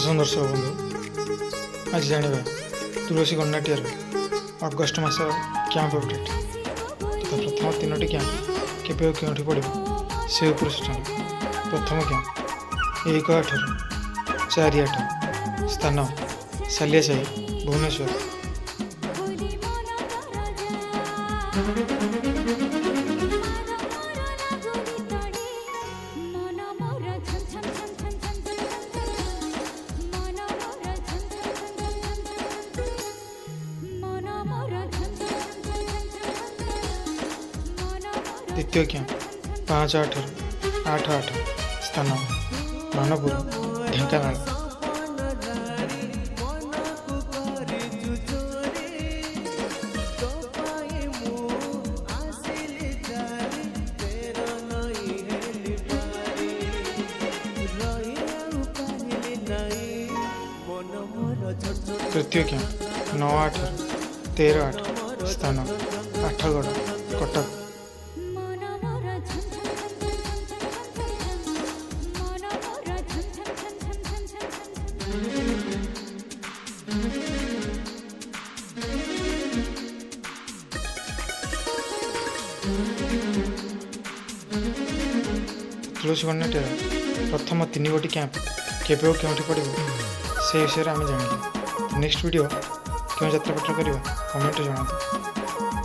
আসুন দর্শক বন্ধু আজ জাঁয়া ତୁଳସୀ ଗଣ୍ଡାଟିଆର ଅଗଷ୍ଟ ମାସର କ୍ୟାମ୍ପ ଅପଡ଼େଟ୍ ତଥା ପ୍ରଥମ ତିନୋଟି କ୍ୟାମ୍ପ କେବେ ଓ କେଉଁଠି ପଡ଼ିବ ସେ ଉପରେ ସୂଚନା ପ୍ରଥମ କ୍ୟାମ୍ପ ଏକ ଆଠରୁ ଚାରି ଆଠ ସ୍ଥାନ ସାଲିଆସାହି ଭୁବନେଶ୍ୱର इत्योक्यां पाँच आठ आठ आठ स्थान ରଣପୁର ଢେଙ୍କାନାଳ ତୃତୀୟ କ୍ୟାମ୍ପ ନଅ ଆଠ ତେର ଆଠ ସ୍ଥାନ ଆଠଗଡ଼ କଟକ ତୁଳସୀ କନ୍ୟାଟିର ପ୍ରଥମ ତିନିଗୋଟି କ୍ୟାମ୍ପ କେବେ ଓ କେଉଁଠି ପଡ଼ିବ ସେ ବିଷୟରେ ଆମେ ଜାଣିଲୁ ନେକ୍ସଟ ଭିଡ଼ିଓ କେଉଁ ଯାତ୍ରାପାତ୍ର କରିବା କମେଣ୍ଟରେ ଜଣାନ୍ତୁ